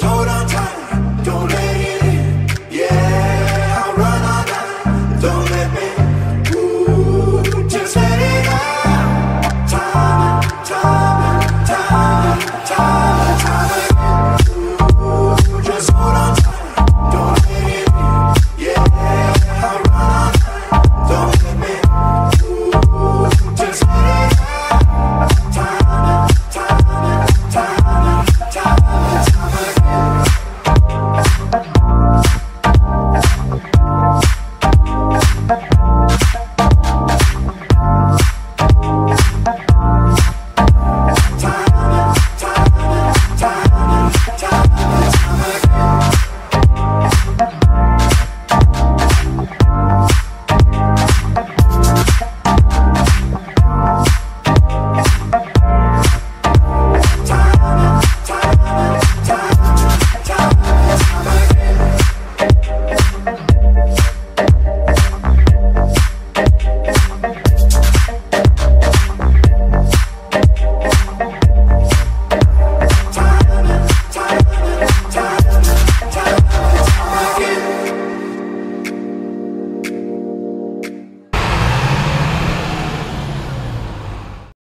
hold on Bye.